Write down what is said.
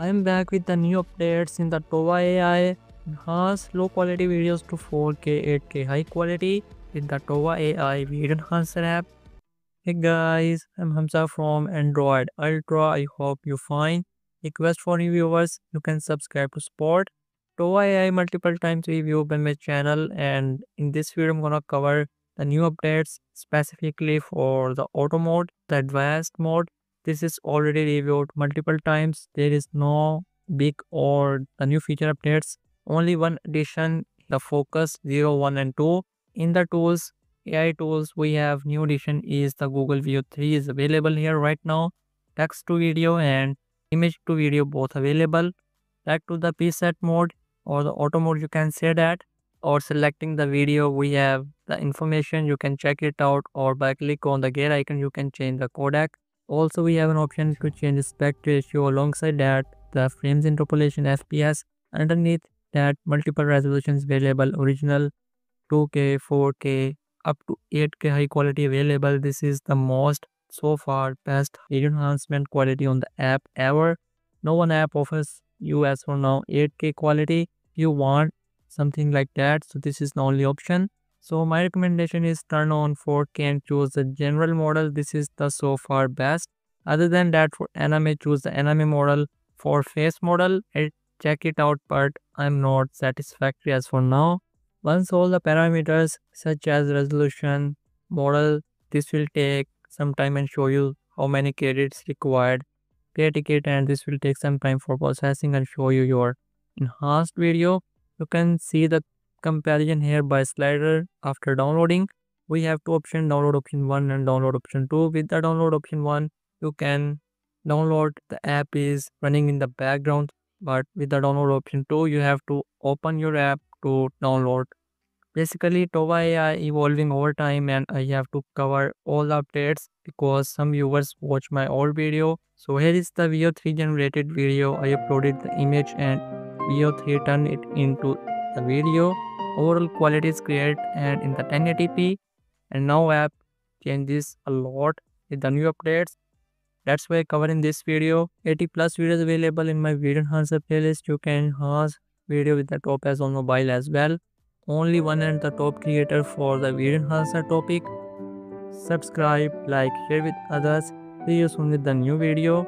I am back with the new updates in the Tova AI. Enhance low quality videos to 4K, 8K high quality with the Tova AI Video Enhancer app. Hey guys, I'm Hamza from Android Ultra. I hope you fine. Request for new viewers, you can subscribe to support Tova AI multiple times review on my channel and in this video I'm gonna cover the new updates specifically for the auto mode, the advanced mode this is already reviewed multiple times. There is no big or the new feature updates. Only one addition the focus 0 1 and 2 in the tools ai tools we have new addition is the google Veo 3 is available here right now. Text to video and image to video both available. Back to the preset mode or the auto mode you can say that. Or selecting the video we have the information. You can check it out or by click on the gear icon you can change the codec also, we have an option to change aspect ratio alongside that the frames interpolation FPS. Underneath that multiple resolutions available original 2K, 4K, up to 8K high quality available. This is the most so far best video enhancement quality on the app ever. No one app offers you as for now 8K quality. You want something like that, so this is the only option. So my recommendation is turn on 4K and choose the general model. This is the so far best. Other than that for anime choose the anime model. For face model I check it out but I'm not satisfactory as for now. Once all the parameters such as resolution, model, this will take some time and show you how many credits required. Pay ticket and this will take some time for processing and show you your enhanced video. You can see the comparison here by slider after downloading. We have two options download option 1 and download option 2 with the download option 1 you can download the app is running in the background but with the download option 2 you have to open your app to download. Basically tova ai evolving over time and i have to cover all updates because some viewers watch my old video. So here is the Veo3 generated video. I uploaded the image and Veo3 turned it into the video overall quality is great and in the 1080p and now app changes a lot with the new updates. That's why I cover in this video. 80 plus videos available in my video enhancer playlist. You can enhance video with the Topaz on mobile as well. Only one and the top creator for the video enhancer topic. Subscribe like share with others. See you soon with the new video